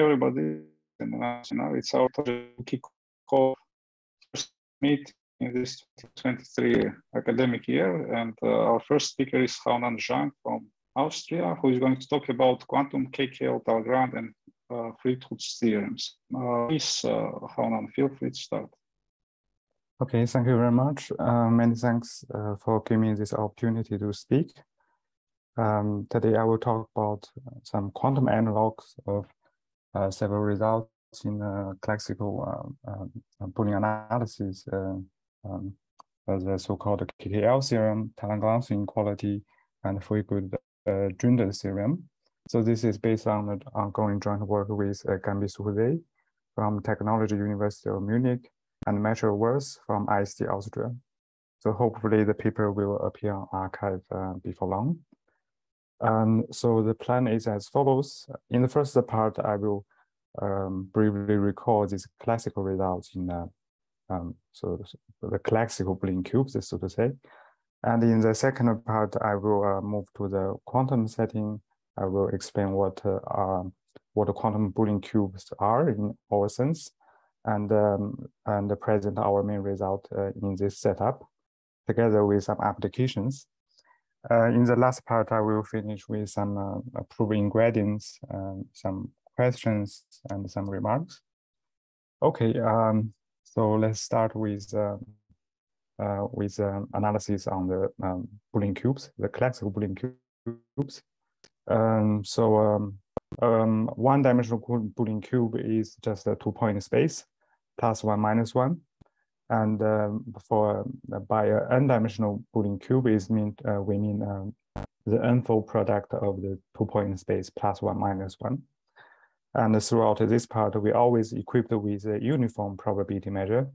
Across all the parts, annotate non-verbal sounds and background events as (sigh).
everybody. It's our pleasure to kick off first meet in this 23 academic year. And uh, our first speaker is Haonan Zhang from Austria, who is going to talk about quantum KKL Talagrand and uh, Friedgut's theorems. Uh, please, uh, Haonan, feel free to start. Okay, thank you very much. Uh, many thanks uh, for giving me this opportunity to speak. Um, today I will talk about some quantum analogs of several results in uh, classical um, um, Boolean analysis, uh, um, the so-called KKL theorem, Talagrand's inequality, and Friedgut junta uh, theorem. So this is based on the ongoing joint work with uh, Cambyse Rouzé from Technology University of Munich and Melchior Wirth from IST Austria. So hopefully the paper will appear on arXiv uh, before long. Um, so the plan is as follows. In the first part, I will um, briefly recall these classical results in the, um, so the classical Boolean cubes, so to say. And in the second part, I will uh, move to the quantum setting. I will explain what uh, are, what quantum Boolean cubes are in our sense, and um, and present our main result uh, in this setup, together with some applications. Uh, in the last part, I will finish with some uh, proving ingredients, um, some questions, and some remarks. Okay, um, so let's start with uh, uh, with um, analysis on the um, Boolean cubes, the classical Boolean cubes. Um, so one-dimensional Boolean cube is just a two-point space, plus one, minus one. And um, for uh, by an n-dimensional Boolean cube is mean uh, we mean um, the n-fold product of the two-point space plus one minus one. And throughout this part, we always equipped with a uniform probability measure,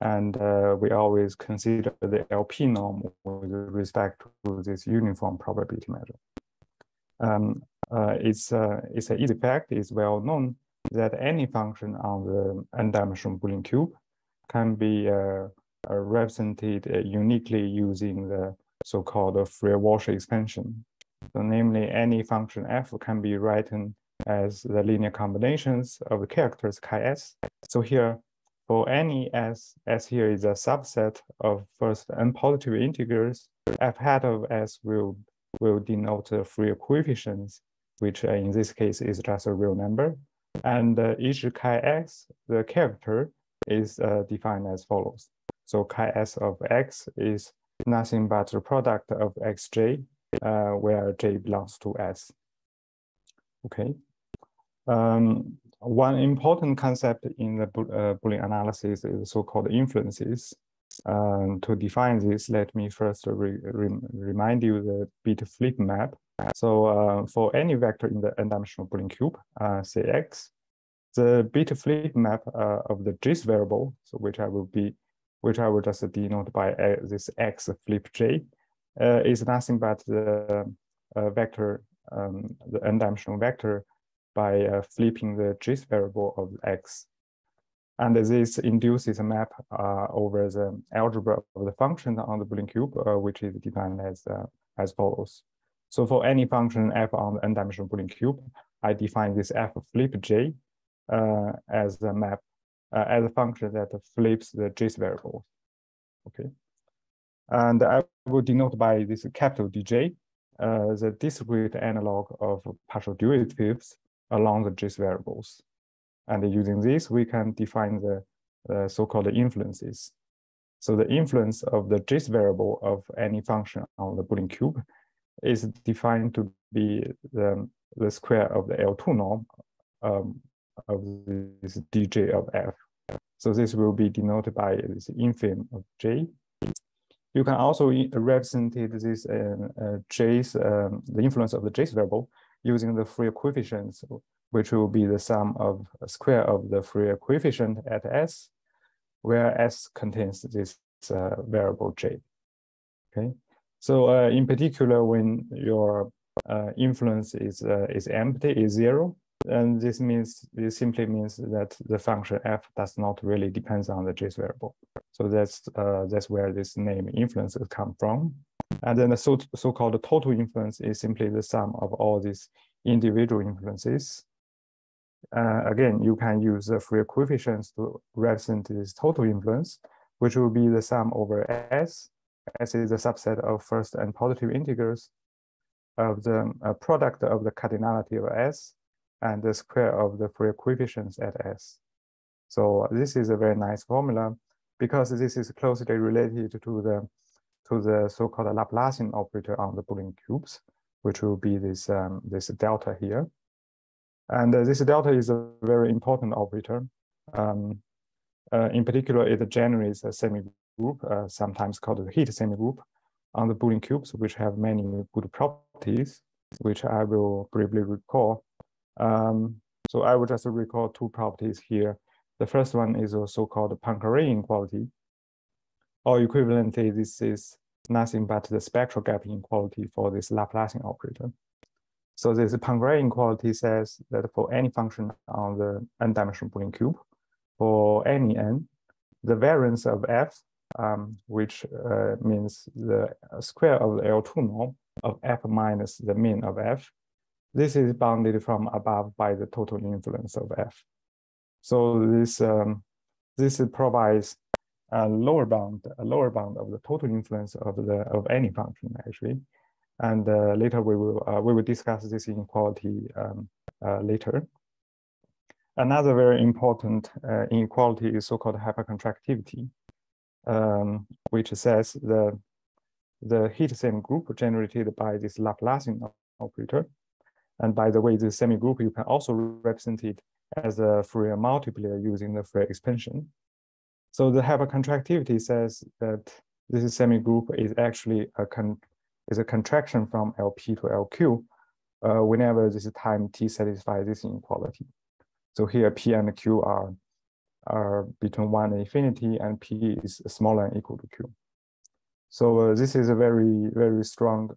and uh, we always consider the LP norm with respect to this uniform probability measure. Um, uh, it's uh, it's an easy fact. It's well known that any function on the n-dimensional Boolean cube can be uh, represented uh, uniquely using the so-called Fourier-Walsh expansion. So namely, any function f can be written as the linear combinations of the characters chi s. So here, for any s, s here is a subset of first n positive integers, f hat of s will, will denote the Fourier coefficients, which uh, in this case is just a real number. And uh, each chi x, the character, is uh, defined as follows. So chi s of x is nothing but the product of xj, uh, where j belongs to s. Okay. Um, one important concept in the uh, Boolean analysis is so-called influences. Um, to define this, let me first re re remind you the bit flip map. So uh, for any vector in the n-dimensional Boolean cube, uh, say x, the bit flip map uh, of the JIS variable, so which I will be, which I will just denote by uh, this x flip j, uh, is nothing but the uh, vector, um, the n-dimensional vector by uh, flipping the JIS variable of x. And this induces a map over the algebra of the function on the Boolean cube, which is defined as, as follows. So for any function f on the n-dimensional Boolean cube, I define this f flip j as a map, uh, as a function that flips the JIS variable. Okay. And I will denote by this capital DJ, uh, the discrete analog of partial derivatives along the JIS variables. And using this, we can define the uh, so-called influences. So the influence of the JIS variable of any function on the Boolean cube is defined to be the, the square of the L2 norm um, of this dj of f. So this will be denoted by this infim of j. You can also represent this uh, uh, j's, um, the influence of the j's variable using the Fourier coefficients, which will be the sum of square of the Fourier coefficient at s, where s contains this uh, variable j. Okay, so uh, in particular, when your uh, influence is uh, is empty, is zero, and this means this simply means that the function f does not really depend on the JIS variable. So that's uh, that's where this name influences come from. And then the so so-called total influence is simply the sum of all these individual influences. uh, again, you can use the Fourier coefficients to represent this total influence, which will be the sum over S. S is a subset of first and positive integers of the uh, product of the cardinality of S and the square of the Fourier coefficients at S. So this is a very nice formula because this is closely related to the to the so-called Laplacian operator on the Boolean cubes, which will be this um, this delta here. And uh, this delta is a very important operator. Um, uh, in particular, it generates a semigroup, uh, sometimes called the heat semigroup, on the Boolean cubes, which have many good properties, which I will briefly recall. Um, so I will just recall two properties here. The first one is a so-called Poincare inequality, or equivalently, this is nothing but the spectral gap inequality for this Laplacian operator. So this Poincare inequality says that for any function on the n-dimensional Boolean cube, for any n, the variance of f, um, which uh, means the square of the L2 norm of f minus the mean of f, this is bounded from above by the total influence of f. So this um, this provides a lower bound, a lower bound of the total influence of the of any function actually. And uh, later we will uh, we will discuss this inequality um, uh, later. Another very important inequality is so-called hypercontractivity, um, which says the the heat semigroup generated by this Laplacian operator. And by the way, the semigroup, you can also represent it as a Fourier multiplier using the Fourier expansion. So the hypercontractivity says that this semigroup is actually a is a contraction from LP to LQ uh, whenever this time t satisfies this inequality. So here P and Q are, are between one and infinity and P is smaller and equal to Q. So uh, this is a very, very strong,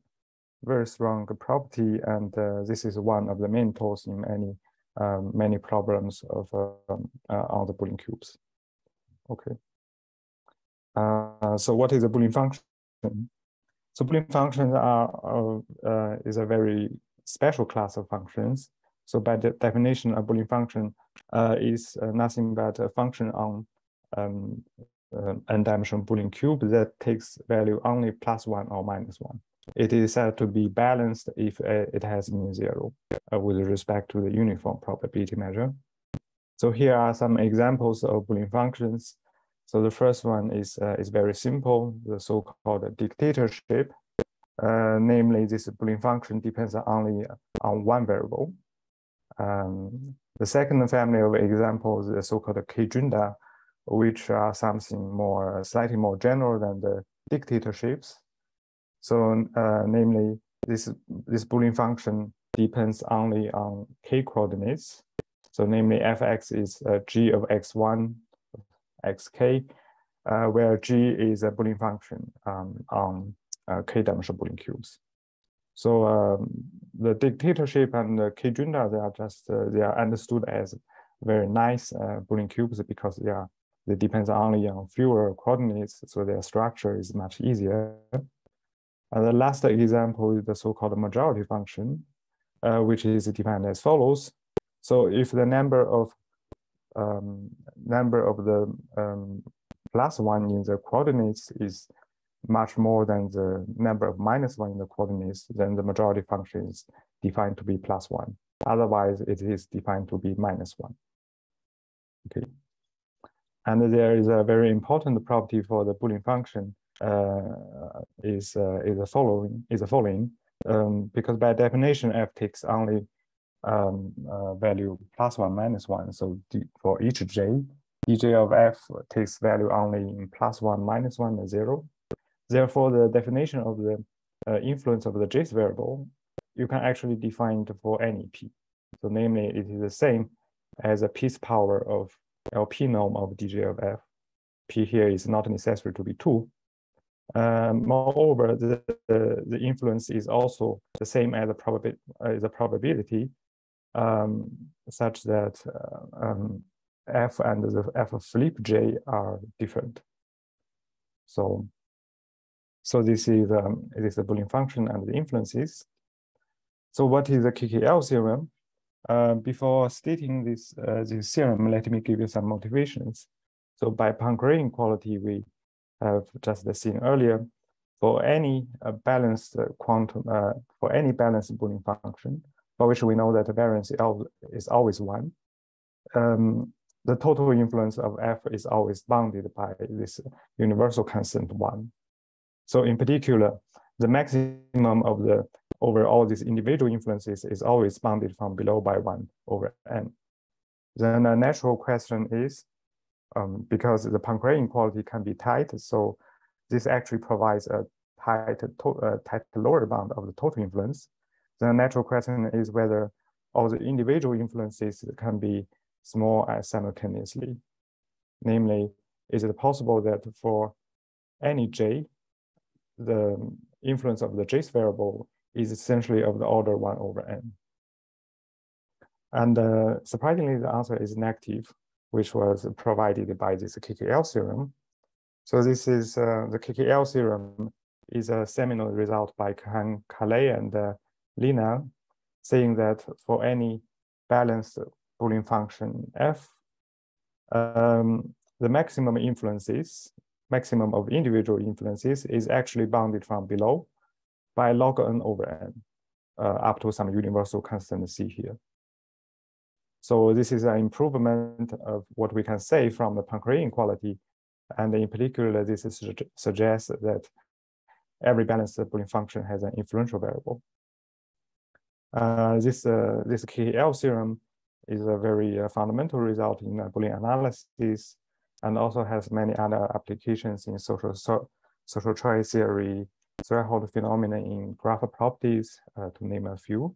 very strong property. And uh, this is one of the main tools in many, um, many problems of um, uh, on the Boolean cubes. Okay. Uh, so what is a Boolean function? So Boolean functions are uh, is a very special class of functions. So by the definition, a Boolean function uh, is uh, nothing but a function on um, n-dimensional Boolean cube that takes value only plus one or minus one. It is said to be balanced if uh, it has mean zero uh, with respect to the uniform probability measure. So here are some examples of Boolean functions. So the first one is, uh, is very simple, the so-called dictatorship. Namely, this Boolean function depends only on one variable. Um, the second family of examples the so-called K-junta, which are something more, slightly more general than the dictatorships. So, uh, namely, this, this Boolean function depends only on k coordinates. So, namely, fx is uh, g of x1 xk, uh, where g is a Boolean function um, on uh, k-dimensional Boolean cubes. So um, the dictatorship and the K-junta, they are just, uh, they are understood as very nice uh, Boolean cubes because they are, they depends only on fewer coordinates, so their structure is much easier. And the last example is the so-called majority function, uh, which is defined as follows. So if the number of um, number of the um, plus one in the coordinates is much more than the number of minus one in the coordinates, then the majority function is defined to be plus one. Otherwise, it is defined to be minus one. Okay. And there is a very important property for the Boolean function is uh, is the following is the following um, because by definition f takes only um, uh, value plus one minus one. So d for each j, dj of f takes value only in plus one minus one and zero. Therefore, the definition of the uh, influence of the jth variable, you can actually define it for any p. So namely, it is the same as a p's power of LP norm of dj of f. p here is not necessary to be two. Um, moreover, the, the, the, influence is also the same as a, probabi as a probability um, such that uh, um, f and the f of flip j are different. So, so this is um, it is a Boolean function and the influences. So what is the KKL theorem? Uh, before stating this, uh, this theorem, let me give you some motivations. So by Poincare inequality, we have just seen earlier, for any uh, balanced quantum, uh, for any balanced Boolean function, for which we know that the variance is always one, um, the total influence of f is always bounded by this universal constant one. So in particular, the maximum of the over all these individual influences is always bounded from below by one over n. Then a natural question is, um, because the Poincare inequality can be tight, so this actually provides a tight, to, tight lower bound of the total influence. The natural question is whether all the individual influences can be small as simultaneously. Namely, is it possible that for any j, the influence of the jth variable is essentially of the order 1 over n? And uh, surprisingly, the answer is negative, which was provided by this KKL theorem. So this is uh, the KKL theorem is a seminal result by Kahn Kalai and uh, Linial, saying that for any balanced Boolean function f, um, the maximum influences, maximum of individual influences is actually bounded from below by log n over n uh, up to some universal constant c here. So this is an improvement of what we can say from the Poincare quality. And in particular, this is, suggests that every balanced Boolean function has an influential variable. Uh, this uh, this KL theorem is a very uh, fundamental result in Boolean analysis and also has many other applications in social so, social choice theory, threshold phenomena in graph properties, uh, to name a few.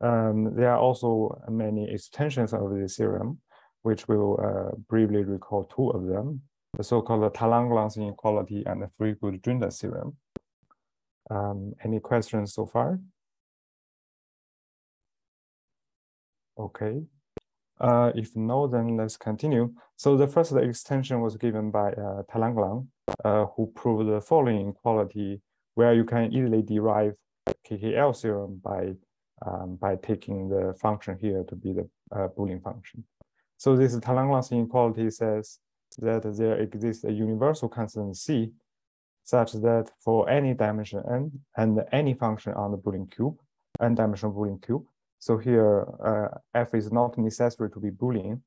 Um, there are also many extensions of this theorem, which we'll uh, briefly recall two of them, the so-called Talagrand's inequality and the Friedgut junta theorem. Um, any questions so far? Okay. Uh, if no, then let's continue. So the first extension was given by uh, Talagrand, uh, who proved the following inequality where you can easily derive KKL theorem by, um, by taking the function here to be the uh, Boolean function. So this Talagrand's inequality says that there exists a universal constant C such that for any dimension n and any function on the Boolean cube, n dimensional Boolean cube, so here, uh, f is not necessary to be Boolean.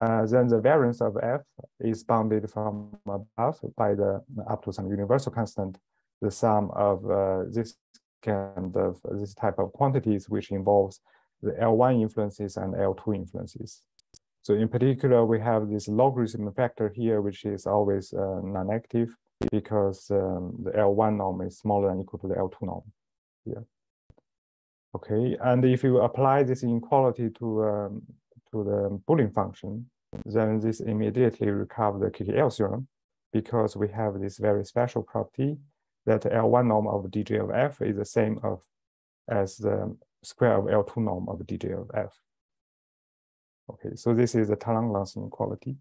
Uh, then the variance of f is bounded from above by the up to some universal constant, the sum of uh, this kind of this type of quantities, which involves the L1 influences and L2 influences. So in particular, we have this logarithm factor here, which is always uh, non-negative because um, the L1 norm is smaller than equal to the L2 norm here. Okay, and if you apply this inequality to um, to the Boolean function, then this immediately recover the KKL theorem because we have this very special property that L1 norm of dj of f is the same of as the square of L2 norm of dj of f. Okay, so this is the Talagrand's inequality.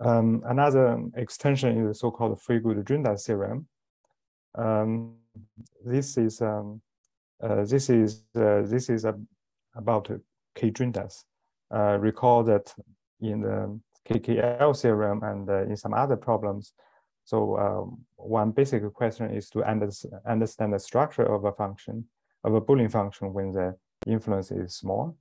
Um, another extension is the so-called Friedgut junta theorem. Um, this is um, uh, this is uh, this is about K-juntas. Uh, recall that in the KKL theorem and in some other problems, so um, one basic question is to understand the structure of a function, of a Boolean function when the influence is small.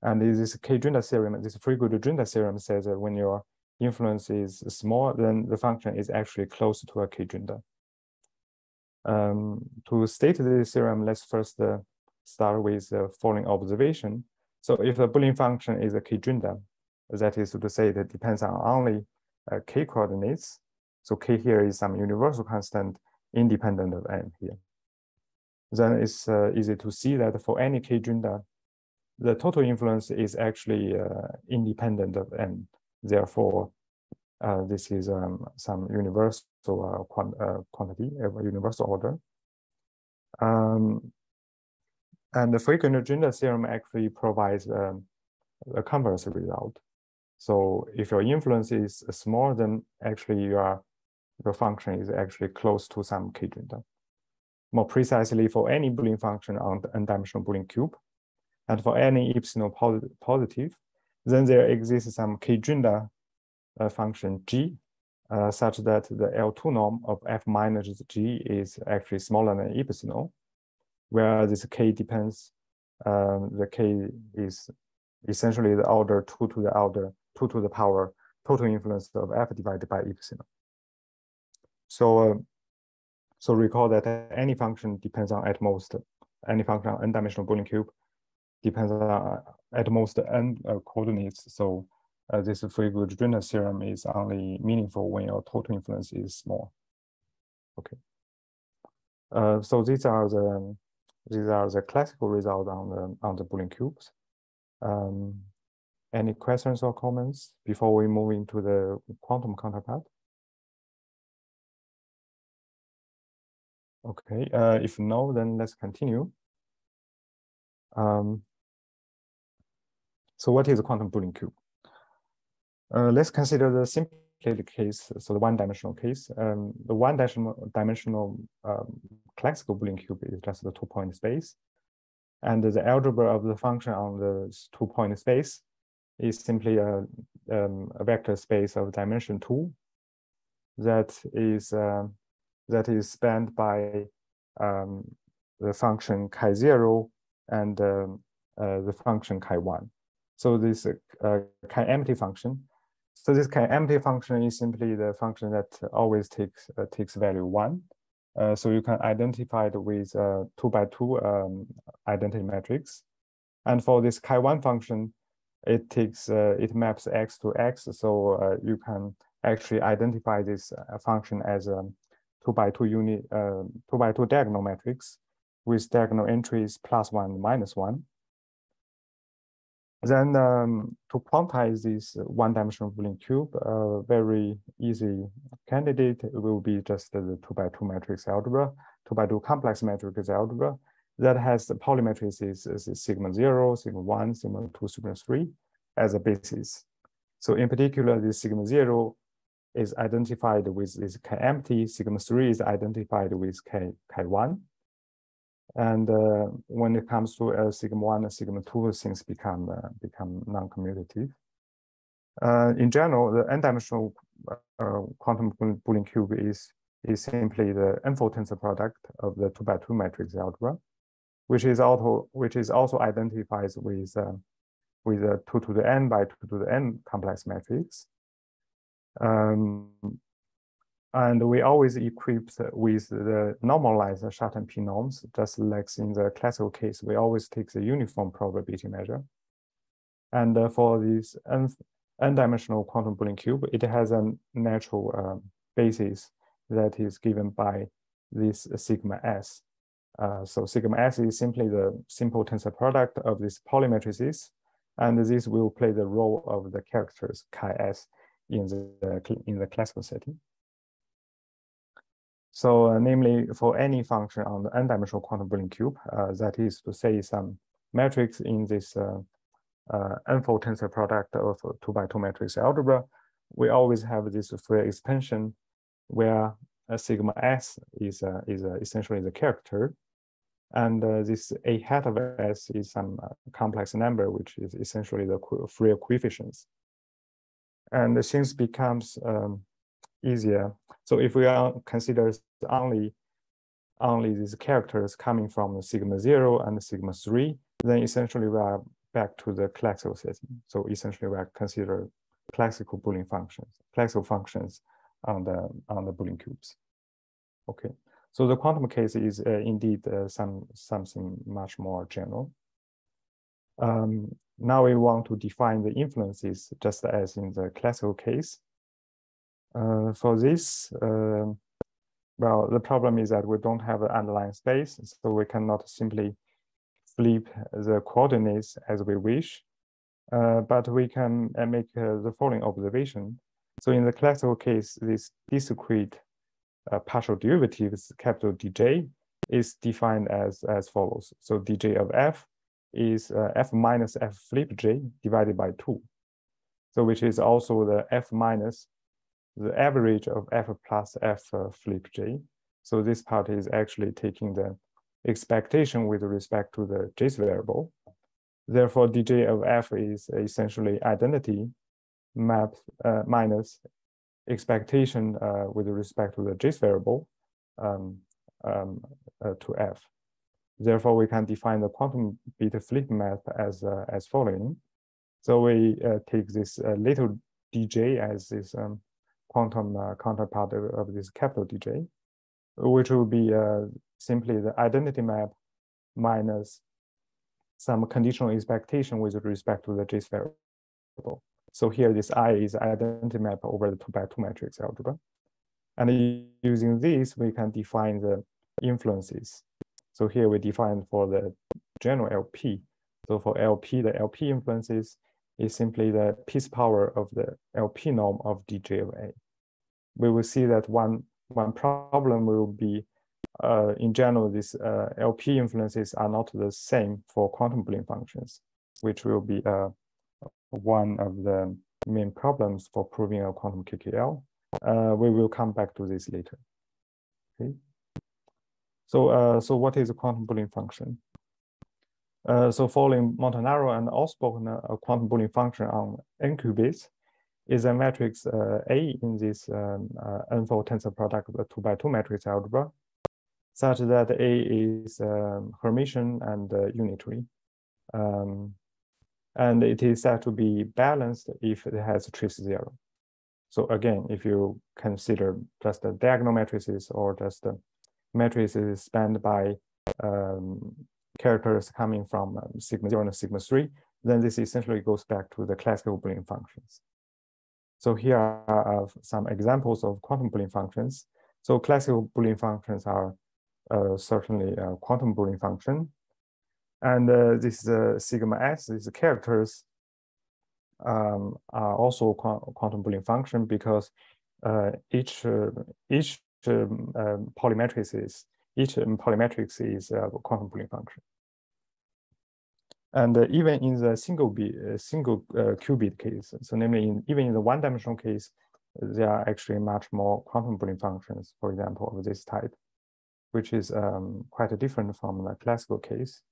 And this K-juntas theorem, this Friedgut junta theorem says that when your influence is small, then the function is actually close to a K-junta. Um, to state this theorem, let's first uh, start with the following observation. So if the Boolean function is a K-junta, that is to say that depends on only uh, k coordinates. So k here is some universal constant independent of n here. Then it's uh, easy to see that for any K-junta, the total influence is actually uh, independent of n. Therefore, uh, this is um, some universal uh, quant quantity a universal order. Um, and the Friedgut junta theorem actually provides um, a converse result. So if your influence is small, then actually your, your function is actually close to some K-junta. more precisely for any Boolean function on the n-dimensional Boolean cube, and for any epsilon positive, then there exists some k-junta uh, function g, uh, such that the L2 norm of f minus g is actually smaller than epsilon, where this k depends, um, the k is essentially the order 2 to the order 2 to the power total influence of f divided by epsilon. So, uh, so recall that any function depends on at most any function on n-dimensional Boolean cube depends on uh, at most n uh, coordinates. So uh, this Friedgut junta theorem is only meaningful when your total influence is small. Okay. Uh, so these are the these are the classical results on the on the Boolean cubes. Um, any questions or comments before we move into the quantum counterpart? Okay, uh, if no, then let's continue. Um, so what is a quantum Boolean cube? Uh, let's consider the simplified case, so the one-dimensional case. Um, the one-dimensional dimensional, um, classical Boolean cube is just the two-point space. And the algebra of the function on the two-point space is simply a, um, a, vector space of dimension two that is uh, that is spanned by um, the function chi0 and um, uh, the function chi1. So this uh, chi-empty function. So this chi-empty function is simply the function that always takes uh, takes value one. Uh, so you can identify it with uh, two by two um, identity matrix. And for this chi1 function, it takes uh, it maps x to x. So you can actually identify this function as a two by two unit, two by two diagonal matrix with diagonal entries plus one, minus one. Then um, to quantize this one-dimensional Boolean cube, a very easy candidate will be just the two by two matrix algebra, two by two complex matrix algebra that has the Pauli matrices sigma zero, sigma one, sigma two, sigma three as a basis. So in particular, this sigma zero is identified with this chi empty, sigma three is identified with k, chi1, and uh, when it comes to uh, sigma one and sigma two, things become uh, become non-commutative. Uh, in general, the n-dimensional uh, quantum Boolean cube is is simply the n-fold tensor product of the two by two matrix algebra, which is also which is also identified with uh, with a two to the n by two to the n complex matrix. Um, and we always equipped with the normalized Schatten P norms, just like in the classical case, we always take the uniform probability measure. And uh, for this n-dimensional quantum Boolean cube, it has a natural uh, basis that is given by this sigma s. Uh, so sigma s is simply the simple tensor product of these Pauli matrices, and this will play the role of the characters chi s in the, in the classical setting. So uh, namely for any function on the n-dimensional quantum Boolean cube, uh, that is to say some matrix in this uh, uh n-fold tensor product of two by two matrix algebra, we always have this Fourier expansion where a sigma s is, uh, is uh, essentially the character. And this a hat of s is some complex number, which is essentially the Fourier coefficients. And the things becomes um, easier. So if we are consider only only these characters coming from sigma zero and sigma three, then essentially we are back to the classical setting. So essentially we are consider classical Boolean functions, classical functions on the on the Boolean cubes. Okay, so the quantum case is uh, indeed uh, some something much more general. Um, now we want to define the influences just as in the classical case. Uh, for this, uh, well, the problem is that we don't have an underlying space, so we cannot simply flip the coordinates as we wish, uh, but we can uh, make uh, the following observation. So in the classical case, this discrete uh, partial derivatives, capital DJ, is defined as, as follows. So DJ of f is f minus f flip j divided by 2. So which is also the f minus the average of f plus f uh, flip j. So this part is actually taking the expectation with respect to the JIS variable. Therefore, dj of f is essentially identity map uh, minus expectation uh, with respect to the JIS variable um, um, uh, to f. Therefore, we can define the quantum bit flip map as uh, as following. So we uh, take this uh, little dj as this um, quantum counterpart of, of, this capital dj, which will be simply the identity map minus some conditional expectation with respect to the JIS variable. So here this I is identity map over the two by two matrix algebra. And using this, we can define the influences. So here we define for the general LP. So for LP, the LP influences is simply the piece power of the LP norm of dj of A. We will see that one, one problem will be uh, in general, these uh, LP influences are not the same for quantum Boolean functions, which will be uh, one of the main problems for proving a quantum KKL. Uh, we will come back to this later. Okay. So, uh, so what is a quantum Boolean function? Uh, so following Montanaro and Osborne, a quantum Boolean function on n qubits is a matrix A in this um, n-fold tensor product of a two by two matrix algebra such that A is um, Hermitian and uh, unitary. Um, and it is said to be balanced if it has trace zero. So again, if you consider just the diagonal matrices or just the matrices spanned by um, characters coming from um, sigma zero and sigma three, then this essentially goes back to the classical Boolean functions. So here are some examples of quantum Boolean functions. So classical Boolean functions are uh, certainly a quantum Boolean function. And uh, this uh, sigma s, these characters um, are also qu quantum Boolean function because uh, each uh, each um, Pauli matrix is each um, Pauli matrix is a quantum Boolean function. And uh, even in the single bit, single qubit case, so namely in, even in the one-dimensional case, there are actually much more quantum Boolean functions, for example, of this type which is um, quite a different from the classical case.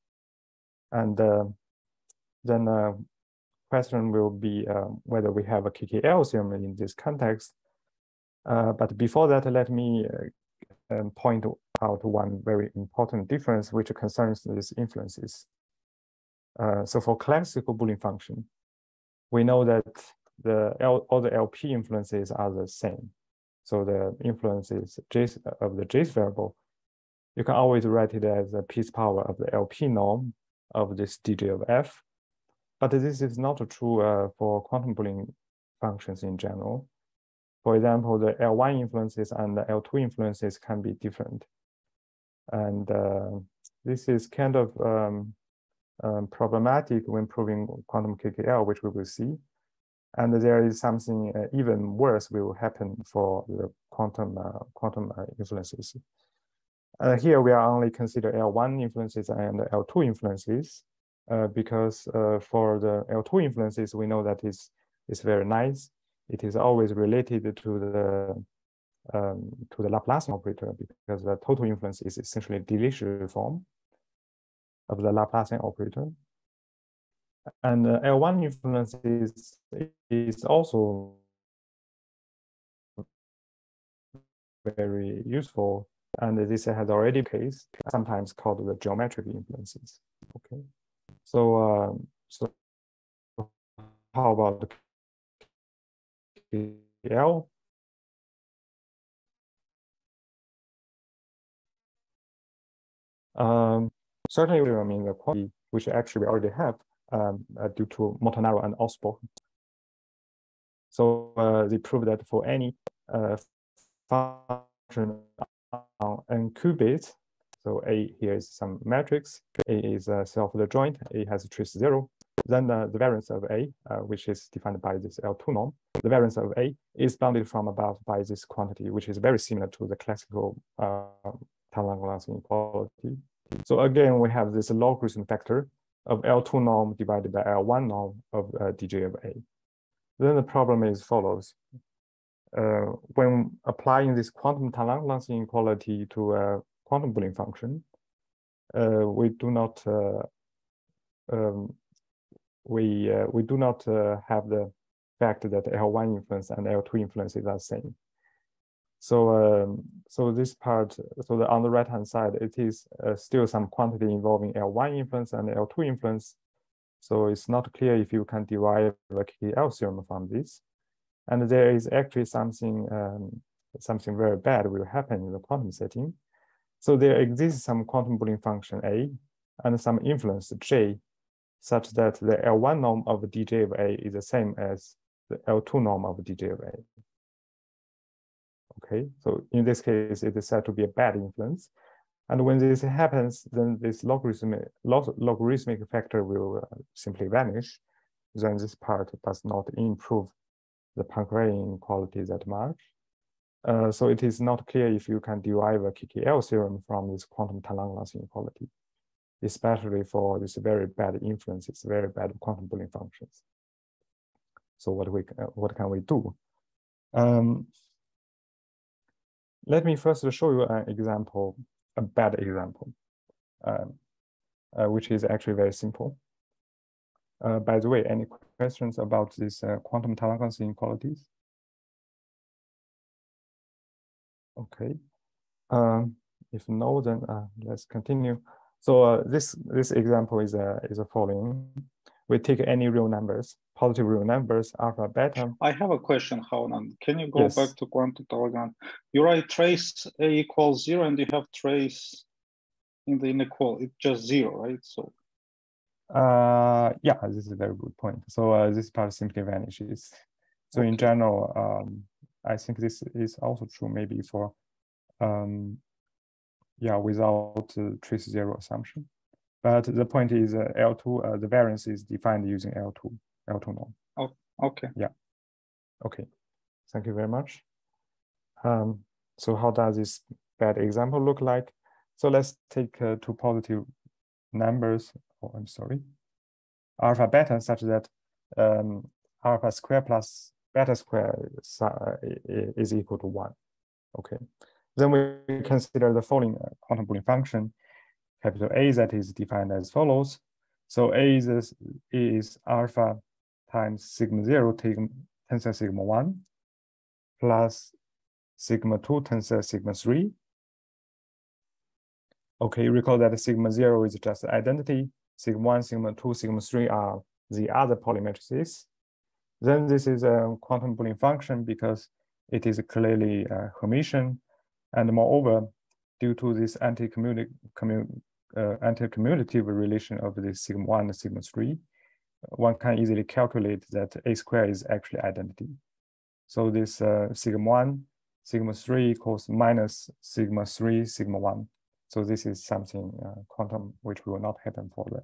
And uh, then the uh, question will be uh, whether we have a KKL theorem in this context. Uh, but before that, let me uh, um, point out one very important difference which concerns these influences. Uh, so for classical Boolean function, we know that the L, all the LP influences are the same. So the influences of the JIS variable you can always write it as a piece power of the LP norm of this dj of f. But this is not true uh, for quantum Boolean functions in general. For example, the L1 influences and the L2 influences can be different. And uh, this is kind of um, um, problematic when proving quantum KKL, which we will see. And there is something uh, even worse will happen for the quantum uh, quantum uh, influences. Uh, here we are only consider L1 influences and L2 influences uh, because for the L2 influences, we know that it's, it's very nice. It is always related to the um, to the Laplacian operator because the total influence is essentially Dirichlet form of the Laplacian operator. And uh, L1 influence is, is also very useful and this has already case, sometimes called the geometric influences. Okay, so um, so how about KL? Um, certainly, I mean the quantity which actually we already have um, uh, due to Montanaro and Osborne. So uh, they prove that for any uh, function on n qubits. So A here is some matrix. A is a self-adjoint. A has a trace zero. Then uh, the variance of A, uh, which is defined by this L2 norm, the variance of A is bounded from above by this quantity, which is very similar to the classical uh, Talagrand's inequality. So again, we have this logarithm factor of L2 norm divided by L1 norm of uh, dj of A. Then the problem is follows. uh, when applying this quantum Talagrand's inequality to a quantum Boolean function, uh, we do not uh, um, we uh, we do not uh, have the fact that L1 influence and L2 influence is the same. So um, so this part, so the, on the right hand side, it is uh, still some quantity involving L1 influence and L2 influence. So it's not clear if you can derive a KKL theorem from this. And there is actually something um, something very bad will happen in the quantum setting. So there exists some quantum Boolean function A and some influence J such that the L1 norm of dj of A is the same as the L2 norm of dj of A. Okay, so in this case, it is said to be a bad influence. And when this happens, then this logarithmic, logarithmic factor will uh, simply vanish. Then this part does not improve the Poincare inequality that much. Uh, so it is not clear if you can derive a KKL theorem from this quantum Talagrand's inequality, especially for this very bad influences, very bad quantum Boolean functions. So what we uh, what can we do? Um, let me first show you an example, a bad example, um, uh, which is actually very simple. Uh, by the way, any questions about this uh, quantum Talagrand's inequalities? Okay. Um, if no, then uh, let's continue. So uh, this this example is a is a following. We take any real numbers, positive real numbers, alpha, beta. I have a question, Haonan. Can you go yes. back to quantum Talagrand? You write trace a equals zero, and you have trace in the inequality, it's just zero, right? So uh, yeah, this is a very good point. So uh, this part simply vanishes. So okay. in general, um, I think this is also true maybe for, um, yeah, without uh, trace zero assumption. But the point is uh, L2, uh, the variance is defined using L2, L2 norm. Oh, okay. Yeah. Okay. Thank you very much. Um, so how does this bad example look like? So let's take uh, two positive numbers oh, I'm sorry, alpha beta such that um, alpha square plus beta square is, uh, is equal to one. Okay. Then we consider the following uh, quantum Boolean function, capital A that is defined as follows. So A is, is alpha times sigma zero tensor sigma one plus sigma two tensor sigma three. Okay, recall that sigma zero is just identity sigma 1, sigma 2, sigma 3 are the other Pauli matrices. Then this is a quantum Boolean function because it is clearly a Hermitian. And moreover, due to this anti-commutative uh, anti relation of the sigma 1 and sigma 3, one can easily calculate that A square is actually identity. So this uh, sigma 1, sigma 3 equals minus sigma 3, sigma 1. So this is something uh, quantum which will not happen for the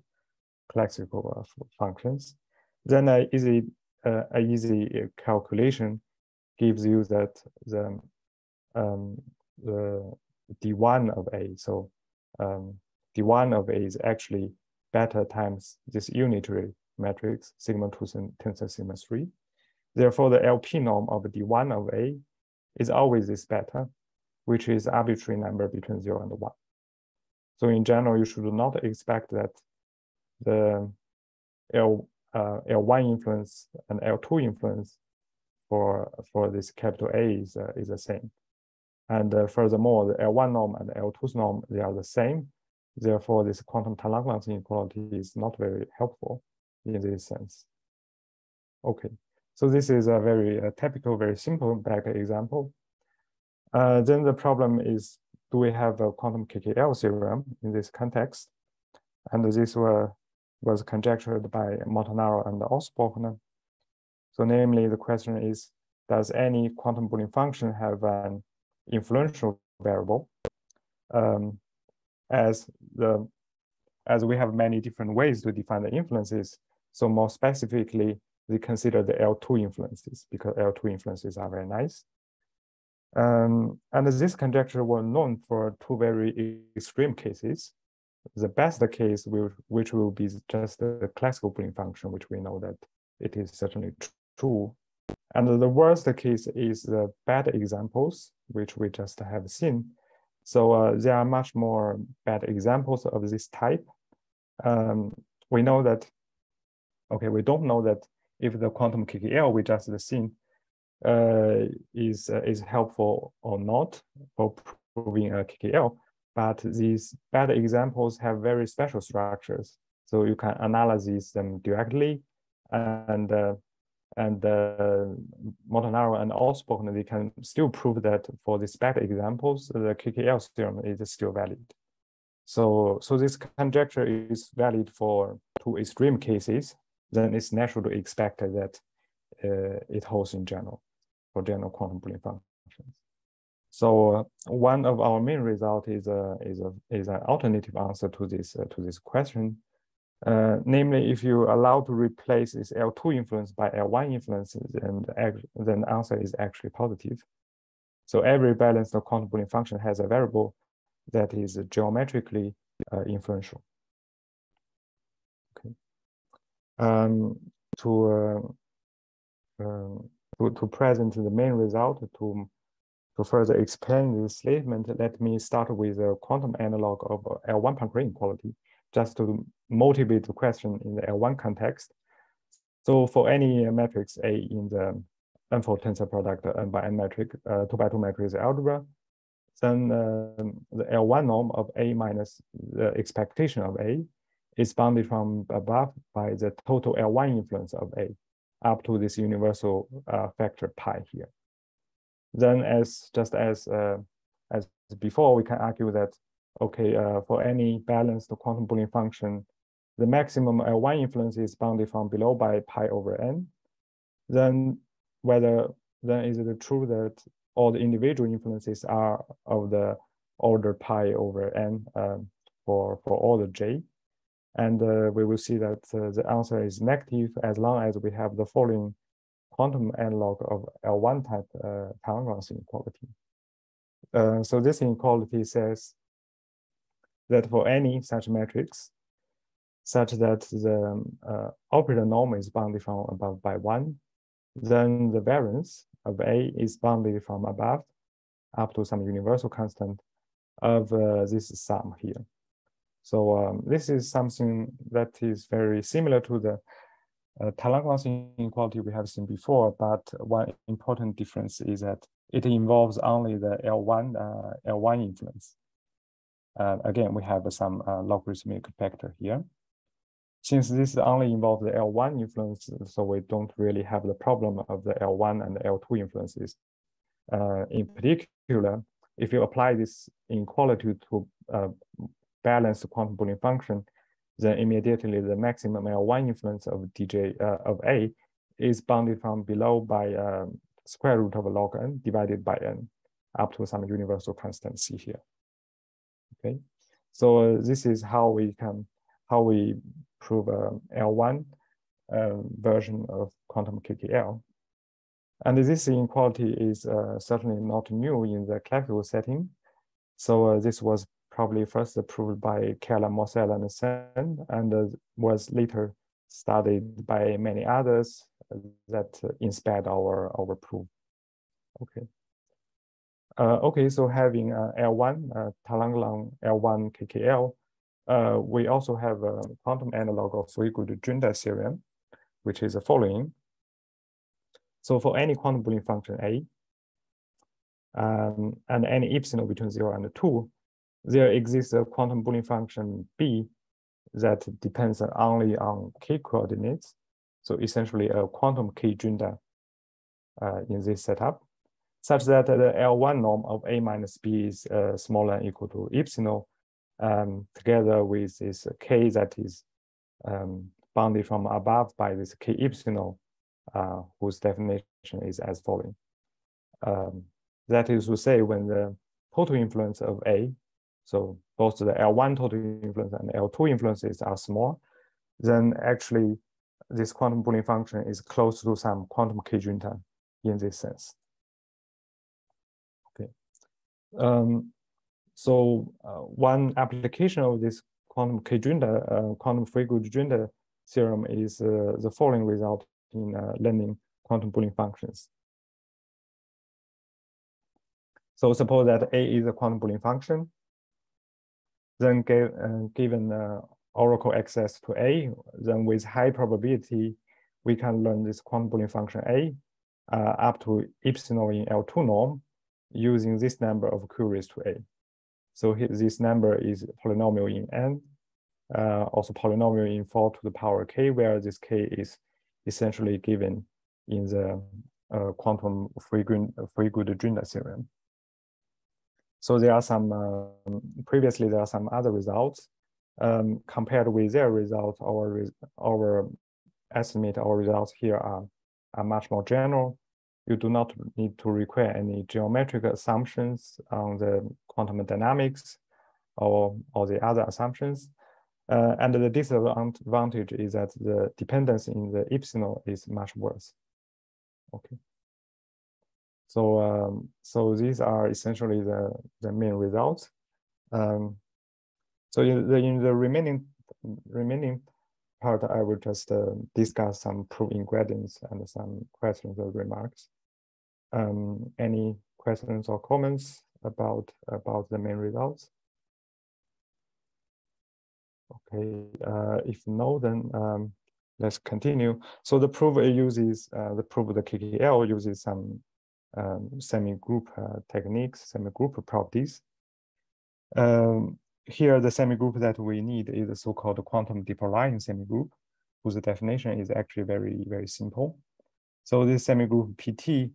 classical uh, functions. Then a easy, uh, a easy calculation gives you that the, um, the d1 of A, so um, d1 of A is actually beta times this unitary matrix, sigma 2 tensor sigma 3. Therefore, the LP norm of d1 of A is always this beta, which is arbitrary number between 0 and 1. So in general, you should not expect that the L, uh, L1 influence and L2 influence for, for this capital A is, uh, is the same. And uh, furthermore, the L1 norm and L2 norm, they are the same. Therefore, this quantum Talagrand's inequality is not very helpful in this sense. Okay, so this is a very uh, typical, very simple back example. Uh, then the problem is do we have a quantum KKL theorem in this context? And this were, was conjectured by Montanaro and Osborne. So namely, the question is, does any quantum Boolean function have an influential variable? Um, as, the, as we have many different ways to define the influences, so more specifically, we consider the L2 influences because L2 influences are very nice. Um, and this conjecture was known for two very extreme cases. The best case, will, which will be just the classical Boolean function, which we know that it is certainly true. And the worst case is the bad examples, which we just have seen. So uh, there are much more bad examples of this type. Um, we know that, okay, we don't know that if the quantum KKL we just seen uh, is, uh, is helpful or not for proving a KKL, but these bad examples have very special structures. So you can analyze them directly and uh, and uh, Montanaro and Osborne, they can still prove that for these bad examples, the KKL theorem is still valid. So, so this conjecture is valid for two extreme cases, then it's natural to expect that uh, it holds in general for general quantum Boolean functions. So uh, one of our main result is a is a is an alternative answer to this uh, to this question, uh, namely, if you allow to replace this L2 influence by L1 influence, then, then the answer is actually positive. So every balanced quantum Boolean function has a variable that is geometrically uh, influential. Okay. Um, to, uh, um, to, to present the main result, to, to further explain this statement, let me start with a quantum analog of L1 Poincare inequality just to motivate the question in the L1 context. So for any matrix A in the n-fold tensor product n by n metric, uh, two by two matrix algebra, then uh, the L1 norm of A minus the expectation of A is bounded from above by the total L1 influence of A up to this universal uh, factor pi here. Then as just as uh, as before, we can argue that okay, uh, for any balanced quantum Boolean function, the maximum L1 influence is bounded from below by pi over n, then whether then is it true that all the individual influences are of the order pi over n um, for, for all the j. And uh, we will see that uh, the answer is negative as long as we have the following quantum analog of L1 type uh, inequality. Uh, so this inequality says that for any such matrix, such that the uh, operator norm is bounded from above by one, then the variance of A is bounded from above up to some universal constant of uh, this sum here. So um, this is something that is very similar to the uh, inequality we have seen before, but one important difference is that it involves only the L1 uh, L1 influence. Uh, again, we have some uh, logarithmic factor here. Since this only involves the L1 influence, so we don't really have the problem of the L1 and the L2 influences. Uh, in particular, if you apply this inequality to uh, balance the quantum Boolean function, then immediately the maximum L1 influence of DJ uh, of A is bounded from below by um, square root of log n divided by n up to some universal constant C here. Okay, so uh, this is how we can how we prove a L1 uh, version of quantum KKL. And this inequality is uh, certainly not new in the classical setting. So uh, this was probably first proved by Keller, Mossel, and Sen, and uh, was later studied by many others that inspired our, our proof. Okay. Uh, okay, so having uh, L1, uh, Talagrand L1 KKL, uh, we also have a quantum analog of Friedgut-Junta theorem, which is the following. So for any quantum Boolean function A, um, and any epsilon between zero and two, there exists a quantum Boolean function B that depends only on k coordinates. So essentially a quantum k Junta uh, in this setup such that the L1 norm of A minus B is uh, smaller than equal to epsilon, um, together with this K that is um, bounded from above by this K epsilon, uh, whose definition is as following. Um, that is to say, when the total influence of A, so both the L1 total influence and L2 influences are small, then actually this quantum Boolean function is close to some quantum K junta in this sense. Um, so uh, one application of this quantum K-Junta, uh, quantum Friedgut-Junta theorem is uh, the following result in uh, learning quantum Boolean functions. So suppose that A is a quantum Boolean function, then give, uh, given oracle access to A, then with high probability, we can learn this quantum Boolean function A uh, up to epsilon in L2 norm using this number of queries to A. So this number is polynomial in N, uh, also polynomial in 4 to the power k, where this k is essentially given in the uh, quantum free, Friedgut theorem. So there are some, uh, previously there are some other results. Um, compared with their results, our, our estimate, our results here are, are much more general. You do not need to require any geometric assumptions on the quantum dynamics or, or the other assumptions. Uh, and the disadvantage is that the dependence in the epsilon is much worse. Okay. So, um, so these are essentially the, the main results. Um, so in the, in the remaining remaining part, I will just uh, discuss some proof ingredients and some questions or remarks. Um, any questions or comments about about the main results? Okay, uh, if no, then um, let's continue. So the proof uses, uh, the proof of the KKL uses some um, semi-group uh, techniques, semi-group properties. Um, here, the semi-group that we need is the so-called quantum depolarizing semi-group, whose definition is actually very, very simple. So this semi-group PT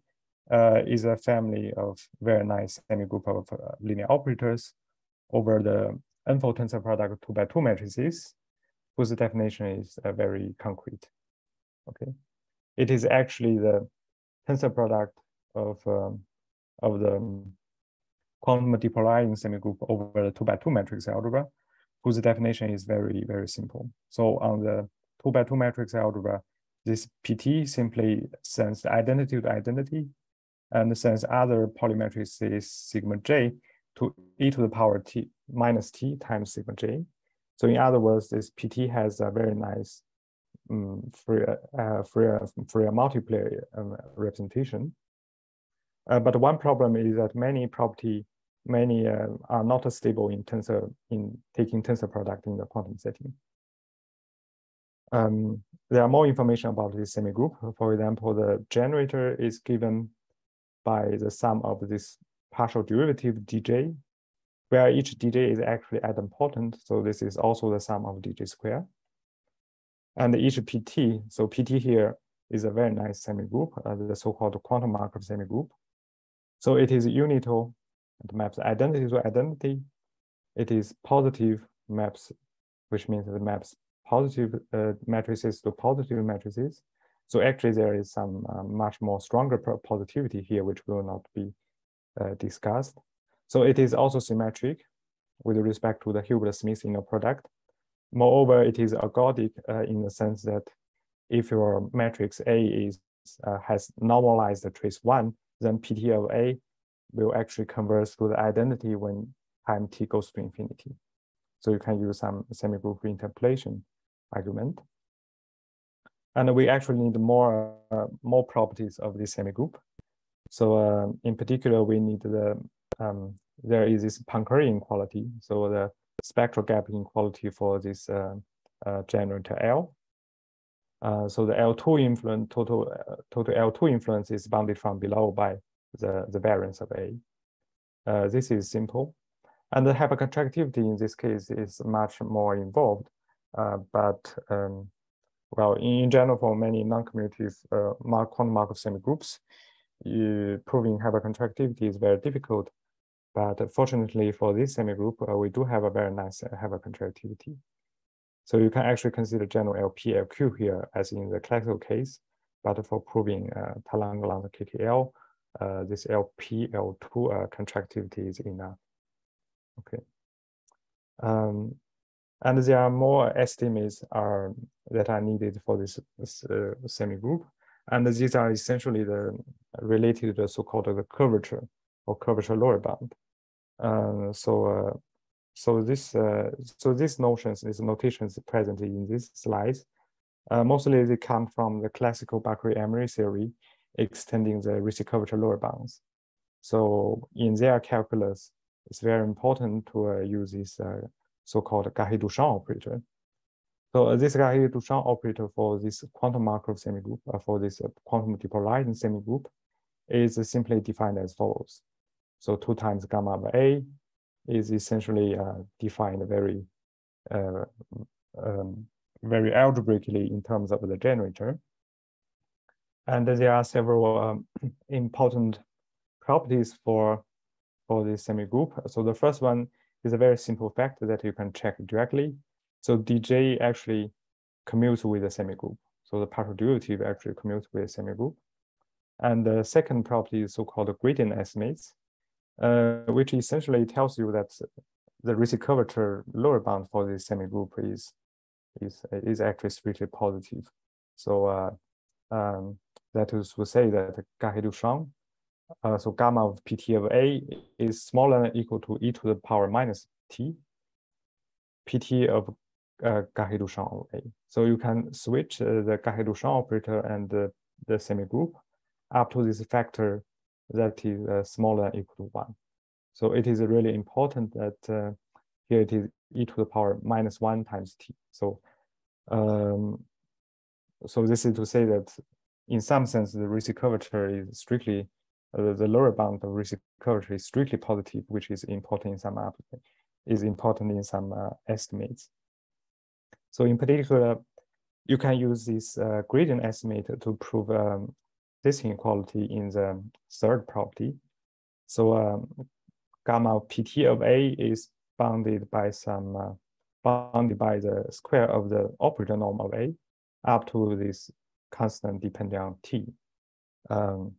uh, is a family of very nice semi-group of uh, linear operators over the n-fold tensor product two by two matrices, whose definition is uh, very concrete. Okay, it is actually the tensor product of um, of the quantum depolarizing semigroup over the two by two matrix algebra, whose definition is very very simple. So on the two by two matrix algebra, this PT simply sends the identity to identity and sends other Pauli matrices sigma j to e to the power t minus t times sigma j. So in other words, this PT has a very nice um, Fourier, uh, Fourier, Fourier multiplier um, representation. Uh, but one problem is that many property, many uh, are not stable in tensor, in taking tensor product in the quantum setting. Um, there are more information about this semi-group. For example, the generator is given by the sum of this partial derivative dj where each dj is actually idempotent. So this is also the sum of dj square. And each pt, so pt here is a very nice semigroup, uh, the so-called quantum Markov semigroup. So it is unital, it maps identity to identity. It is positive maps, which means it maps positive uh, matrices to positive matrices. So actually there is some uh, much more stronger positivity here, which will not be uh, discussed. So it is also symmetric with respect to the Hilbert-Schmidt inner product. Moreover, it is ergodic uh, in the sense that if your matrix A is uh, has normalized the trace one, then PT of A will actually converge to the identity when time t goes to infinity. So you can use some semi-group interpolation argument. And we actually need more, uh, more properties of this semi-group. So uh, in particular, we need the um, there is this Poincare inequality. So the spectral gap inequality for this uh, uh, generator L. Uh, so the L2 influence, total, total L2 influence is bounded from below by the, the variance of A. This is simple. And the hypercontractivity in this case is much more involved. Uh, but um, well, in general, for many non-commutative uh, quantum Markov semigroups, proving hypercontractivity is very difficult. But fortunately for this semigroup, uh, we do have a very nice uh, hypercontractivity. So you can actually consider general LP, LQ here as in the classical case, but for proving uh, KKL, uh, this LP, L2 uh, contractivity is enough. Okay. Um, and there are more estimates are, that are needed for this, uh, semigroup. And these are essentially the related to the so-called the curvature or curvature lower bound. Uh, so uh, so this uh, so these notions, these notations present in these slides Uh, mostly they come from the classical Bakry-Émery theory, extending the Ricci curvature lower bounds. So in their calculus, it's very important to uh, use this uh, so-called carré du champ operator. So uh, this carré du champ operator for this quantum Markov semigroup, uh, for this uh, quantum depolarizing semigroup, is simply defined as follows. So two times gamma of A is essentially uh, defined very, uh, um, very algebraically in terms of the generator. And there are several um, (clears throat) important properties for, for this semigroup. So the first one is a very simple fact that you can check directly. So dj actually commutes with the semigroup. So the partial derivative actually commutes with the semigroup. And the second property is so-called gradient estimates, uh, which essentially tells you that the Ricci curvature lower bound for this semigroup is is is actually strictly positive. So uh, um, that is to say that carré du champ, uh, so gamma of pt of a is smaller than equal to e to the power minus t, pt of uh, carré du champ of a. So you can switch uh, the carré du champ operator and the, the semigroup up to this factor that is uh, smaller than equal to one. So it is really important that uh, here it is e to the power minus one times t. So, um, so this is to say that in some sense, the Ricci curvature is strictly, the lower bound of curvature is strictly positive, which is important in some is important in some uh, estimates. So in particular, you can use this uh, gradient estimate to prove um, this inequality in the third property. So um, gamma pt of A is bounded by some uh, bounded by the square of the operator norm of A up to this constant depending on T. Um,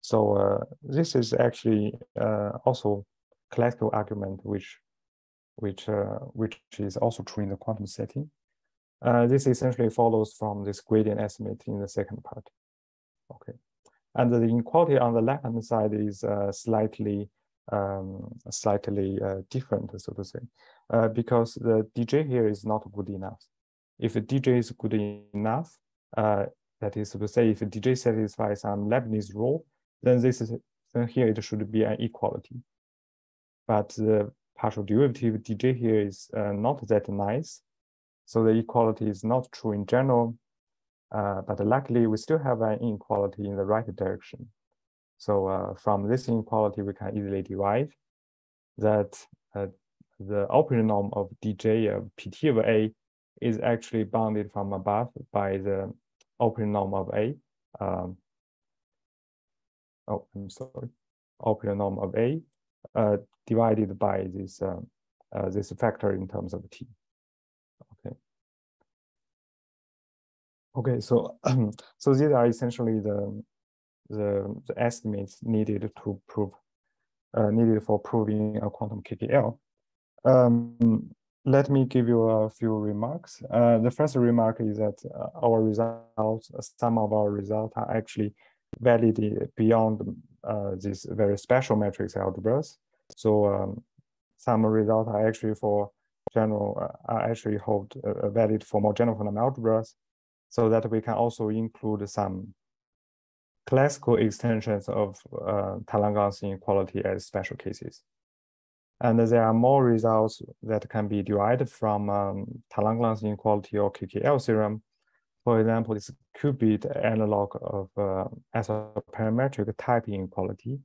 so uh, this is actually uh, also classical argument which which uh, which is also true in the quantum setting. Uh, this essentially follows from this gradient estimate in the second part. Okay. And the inequality on the left-hand side is uh, slightly um, slightly uh, different, so to say, because the DJ here is not good enough. If DJ is good enough, that is to say, if DJ satisfies some Leibniz rule, then this is then here it should be an equality. But the partial derivative DJ here is uh, not that nice, so the equality is not true in general uh, but luckily, we still have an inequality in the right direction. So uh, from this inequality, we can easily derive that uh, the operator norm of dj of pt of a is actually bounded from above by the operator norm of a. Um, oh, I'm sorry, norm of a uh, divided by this uh, uh, this factor in terms of t. Okay. Okay, so (clears throat) so these are essentially the the, the estimates needed to prove uh, needed for proving a quantum KKL. Um, let me give you a few remarks. Uh, the first remark is that uh, our results, some of our results are actually valid beyond uh, these very special matrix algebras. So um, some results are actually for general, uh, are actually hold uh, valid for more general quantum algebras so that we can also include some classical extensions of uh, Talagrand's inequality as special cases. And there are more results that can be derived from um, Talagrand's inequality or KKL theorem. For example, this qubit analog of uh, as a parametric type inequality,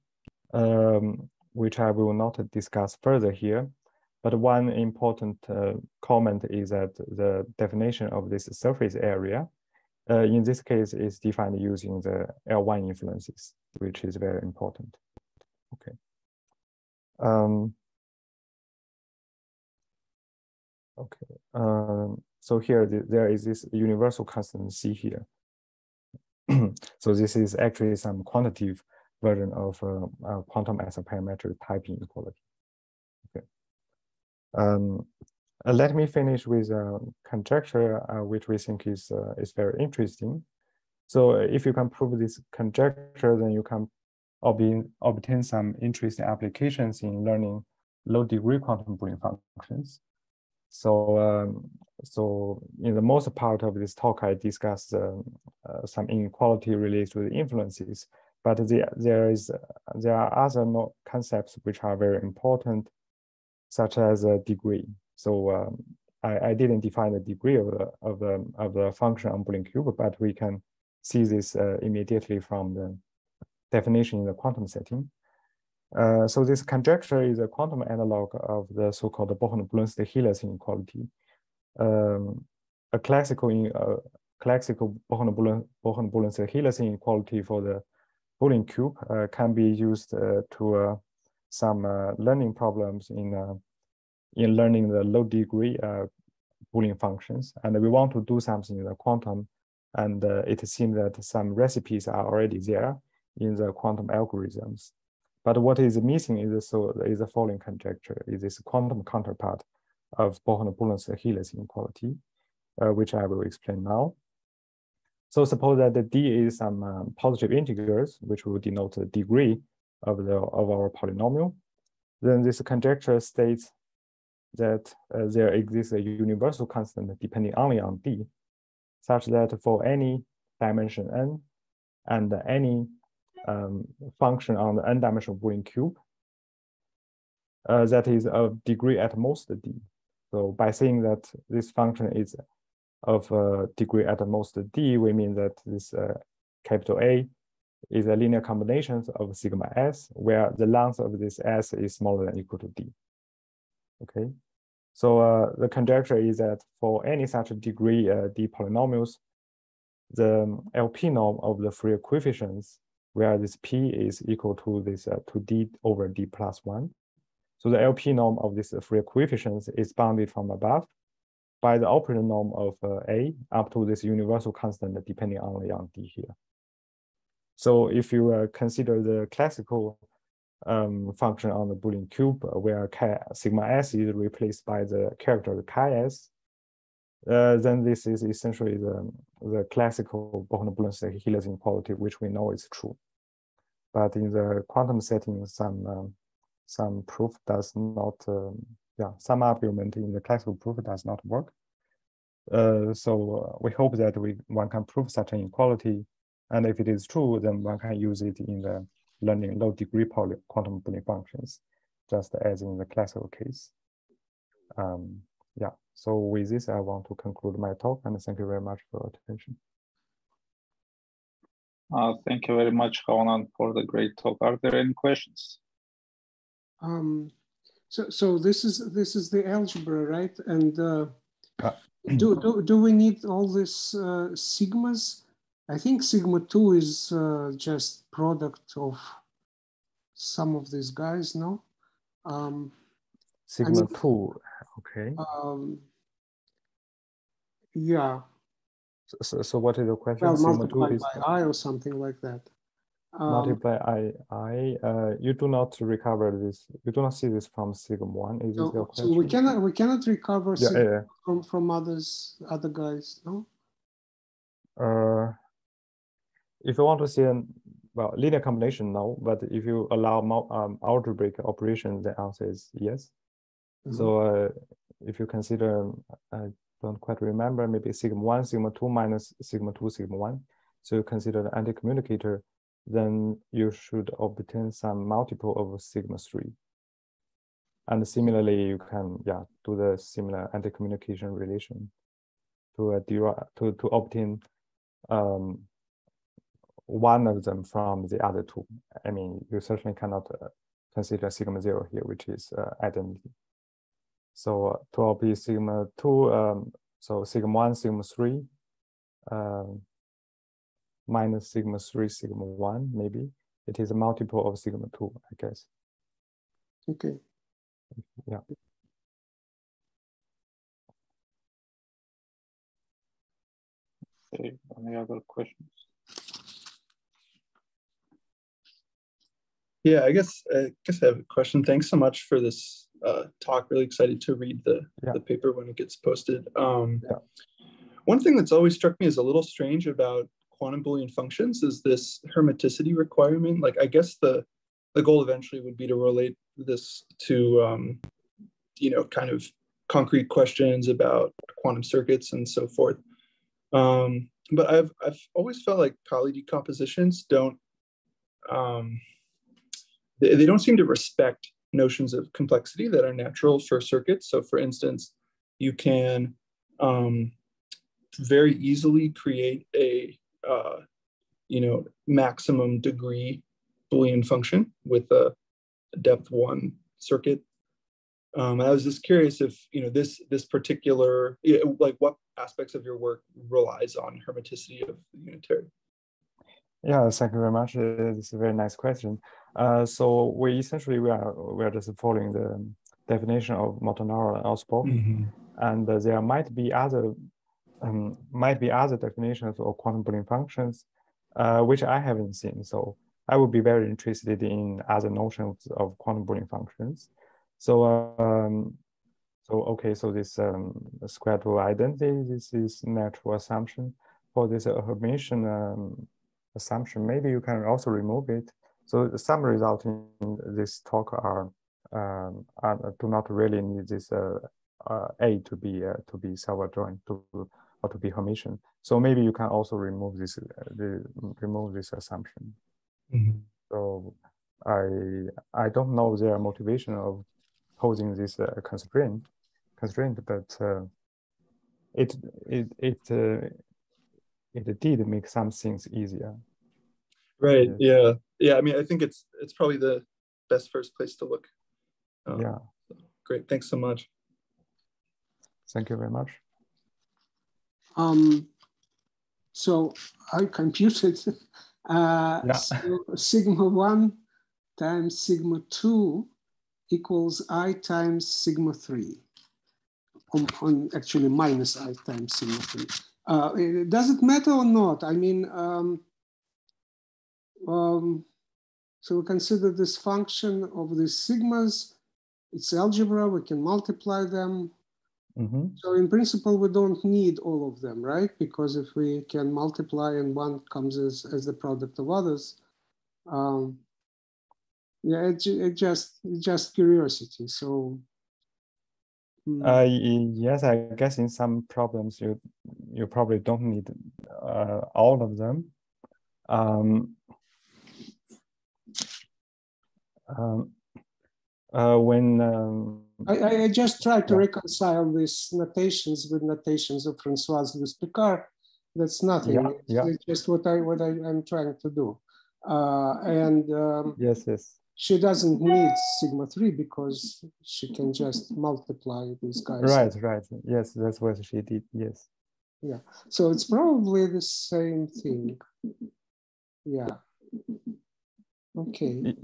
um, which I will not discuss further here. But one important uh, comment is that the definition of this surface area uh, in this case is defined using the L1 influences, which is very important. Okay. Um, okay. Um, so here the, there is this universal constant C here. (clears throat) so this is actually some quantitative version of uh, uh, quantum isoperimetric type inequality. Okay. Um, uh, let me finish with a conjecture, uh, which we think is, uh, is very interesting. So if you can prove this conjecture, then you can obtain, obtain some interesting applications in learning low degree quantum Boolean functions. So, um, so in the most part of this talk, I discussed um, uh, some inequality related to the influences, but the, there is there are other no concepts which are very important, such as a degree. So um, I, I didn't define the degree of the of the of the function on Boolean cube, but we can see this uh, immediately from the definition in the quantum setting. Uh, so this conjecture is a quantum analog of the so-called Bohnenblust-Hille's inequality. Um, a classical in, uh, classical Bohnenblust-Hille's inequality for the Boolean cube uh, can be used uh, to uh, some learning problems in in learning the low degree Boolean functions, and we want to do something in the quantum, and it seems that some recipes are already there in the quantum algorithms. But what is missing is so is the following conjecture: is this quantum counterpart of Bohnenblust-Hille's inequality, uh, which I will explain now. So suppose that the d is some um, positive integers, which will denote the degree of the of our polynomial. Then this conjecture states that uh, there exists a universal constant depending only on d, such that for any dimension n and any um, function on the n-dimensional Boolean cube uh, that is of degree at most d. So by saying that this function is of a degree at most d, we mean that this uh, capital A is a linear combination of sigma s, where the length of this s is smaller than equal to d. Okay, so uh, the conjecture is that for any such degree uh, d polynomials, the LP norm of the Fourier coefficients where this P is equal to this uh, to D over D plus one. So the LP norm of this Fourier coefficients is bounded from above by the operator norm of uh, A up to this universal constant depending only on D here. So if you uh, consider the classical um, function on the Boolean cube uh, where chi, sigma s is replaced by the character chi s, uh, then this is essentially the, the classical Bohnenblust-Hille's inequality, which we know is true. But in the quantum setting, some um, some proof does not, um, yeah, some argument in the classical proof does not work. Uh, so uh, we hope that we one can prove such an inequality, and if it is true, then one can use it in the learning low degree poly quantum Boolean functions, just as in the classical case. Um, yeah, so with this, I want to conclude my talk and thank you very much for your attention. Uh, thank you very much, Haonan, for the great talk. Are there any questions? Um, so, so this is this is the algebra, right? And uh, uh, (clears throat) do, do do we need all these uh, sigmas? I think sigma two is uh, just product of some of these guys, no? Um, sigma I mean, two Okay. Um, yeah. So, so what is the question? Well, multiplied by i or something like that. Um, multiply i i. Uh, you do not recover this. You do not see this from sigma one. Is so, this your question? So we cannot we cannot recover yeah, yeah. from from others other guys. No. Uh, if you want to see a well linear combination, no. But if you allow um, algebraic operations, the answer is yes. Mm-hmm. So uh, if you consider, I don't quite remember, maybe sigma one, sigma two minus sigma two, sigma one. So you consider the anti-commutator, then you should obtain some multiple of sigma three. And similarly, you can yeah do the similar anti-commutation relation to uh, derive to to obtain um, one of them from the other two. I mean, you certainly cannot uh, consider sigma zero here, which is uh, identity. So 12p sigma 2, um, so sigma 1, sigma 3, um, minus sigma 3, sigma 1, maybe. It is a multiple of sigma 2, I guess. Okay. Yeah. Okay, any other questions? Yeah, I guess I guess I have a question. Thanks so much for this uh, talk. Really excited to read the, yeah. the paper when it gets posted. Um, yeah. One thing that's always struck me as a little strange about quantum Boolean functions is this hermiticity requirement. Like, I guess the the goal eventually would be to relate this to, um, you know, kind of concrete questions about quantum circuits and so forth. Um, but I've I've always felt like Pauli decompositions don't um, they, they don't seem to respect notions of complexity that are natural for circuits. So, for instance, you can um, very easily create a uh, you know maximum degree Boolean function with a depth one circuit. Um, I was just curious if you know this this particular like what aspects of your work relies on hermiticity of the unitary. Yeah, thank you very much. Uh, this is a very nice question. Uh, so we essentially we are we are just following the definition of Montanaro and Osborne, mm -hmm. and uh, there might be other um, might be other definitions of quantum Boolean functions, uh, which I haven't seen. So I would be very interested in other notions of quantum Boolean functions. So um, so okay, so this um, square root identity, this is natural assumption. For this Hermitian um, assumption, maybe you can also remove it. So some results in this talk are, um, are do not really need this uh, uh, A to be uh, to be self-adjoint to or to be Hermitian. So maybe you can also remove this uh, the, remove this assumption. Mm -hmm. So I I don't know their motivation of posing this uh, constraint constraint, but uh, it it it it did make some things easier. Right. Yeah. Yeah. I mean, I think it's it's probably the best first place to look. Um, yeah. Great. Thanks so much. Thank you very much. Um, so I computed uh, yeah. so sigma one times sigma two equals i times sigma three. On, on actually minus i times sigma three. Uh, does it matter or not? I mean, um, um, so we consider this function of these sigmas. It's algebra, we can multiply them. Mm -hmm. So in principle, we don't need all of them, right? Because if we can multiply and one comes as, as the product of others, um, yeah, it, it just it's just curiosity. So. Uh, yes, I guess in some problems you you probably don't need uh, all of them. Um, um, uh, when um, I, I, just try to yeah. reconcile these notations with notations of Francois Louis Picard. That's nothing. Yeah, it's, yeah. it's just what I what I, am trying to do. Uh, and um, yes, yes. She doesn't need sigma three because she can just multiply these guys. Right, right. Yes, that's what she did. Yes. Yeah. So it's probably the same thing. Yeah. Okay.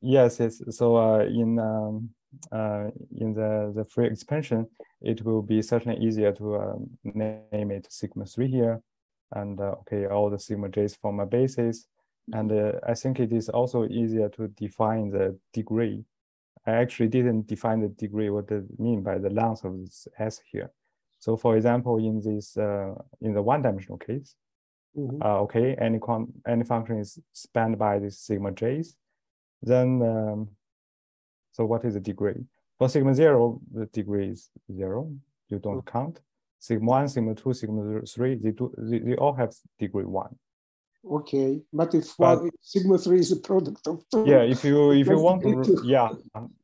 Yes, yes. So uh, in um, uh, in the the free expansion, it will be certainly easier to um, name it sigma three here, and uh, okay, all the sigma j's form a basis, and uh, I think it is also easier to define the degree. I actually didn't define the degree. What does it mean by the length of this s here? So, for example, in this uh, in the one-dimensional case, mm -hmm. okay, any any function is spanned by this sigma j's then, um, so what is the degree? For sigma zero, the degree is zero. You don't mm. count. Sigma one, sigma two, sigma three, they, do, they, they all have degree one. Okay, but if but, one, sigma three is a product of two. Yeah, if you (laughs) if you want to, yeah,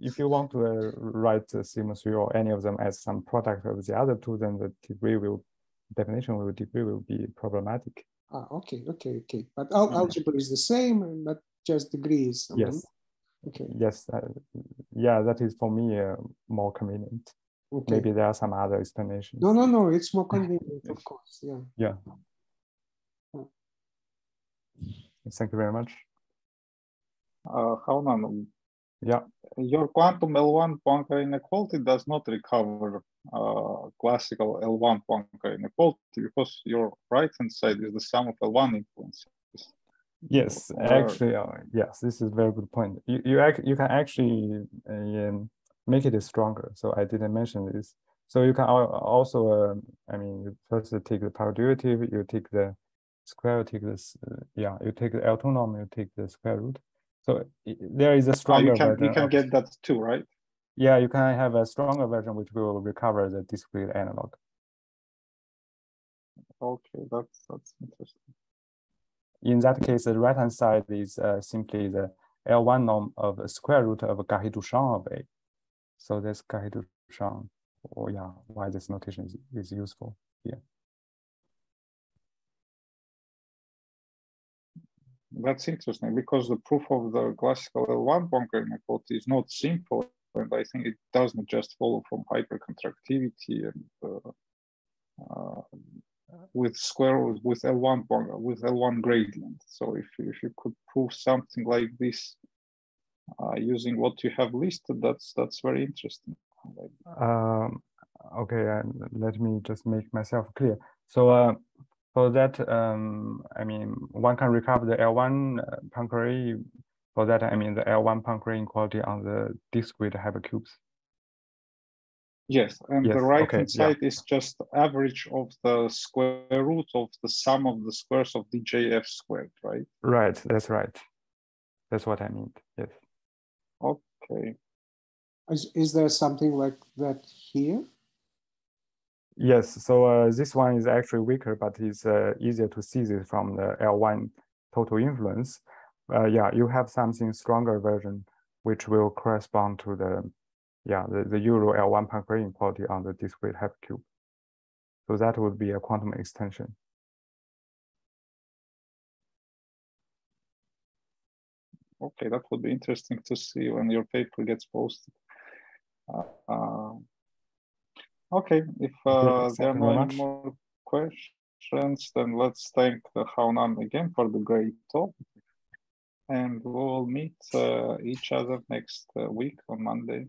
if you want to uh, write uh, sigma three or any of them as some product of the other two, then the degree will definition will degree will be problematic. Ah, okay, okay, okay. But al mm. algebra is the same, but just degrees. Yes. Okay. Yes. Uh, yeah, that is for me uh, more convenient. Okay. Maybe there are some other explanations. No, no, no. It's more convenient, of (laughs) course. Yeah. Yeah. Thank you very much. Uh, Haonan, yeah. Your quantum L1 Poincare inequality does not recover uh, classical L1 Poincare inequality because your right hand side is the sum of L1 influences. Yes, actually, uh, yes, this is a very good point. You you, act, you can actually um, make it stronger. So I didn't mention this. So you can also, uh, I mean, you first take the power derivative, you take the square, take this, uh, yeah, you take the L2 norm, you take the square root. So there is a stronger. Oh, you can, you can get that too, right? Yeah, you can have a stronger version which will recover the discrete analog. Okay, that's that's interesting. In that case, the right hand side is uh, simply the L1 norm of the square root of carré du champ of A. So that's carré du champ. Oh yeah, why this notation is, is useful here. That's interesting because the proof of the classical L1 Poincare inequality is not simple, and I think it doesn't just follow from hypercontractivity and uh, uh, with square with L1 with L1 gradient. So if if you could prove something like this uh, using what you have listed, that's that's very interesting. Um, okay, let me just make myself clear. So uh, for that, um, I mean, one can recover the L1 uh, Poincare. For that, I mean the L1 Poincare inequality on the discrete hypercubes. Yes, and yes, the right okay, hand side yeah. is just average of the square root of the sum of the squares of DJF squared, right? Right, that's right. That's what I mean, yes. Okay. Is, is there something like that here? Yes, so uh, this one is actually weaker, but it's uh, easier to see this from the L1 total influence. Uh, yeah, you have something stronger version, which will correspond to the yeah, the, the Euro L1 Poincare inequality on the discrete half cube. So that would be a quantum extension. Okay, that would be interesting to see when your paper gets posted. Uh, uh, okay, if uh, there are no more questions, then let's thank Haonan again for the great talk. And we'll meet uh, each other next uh, week on Monday.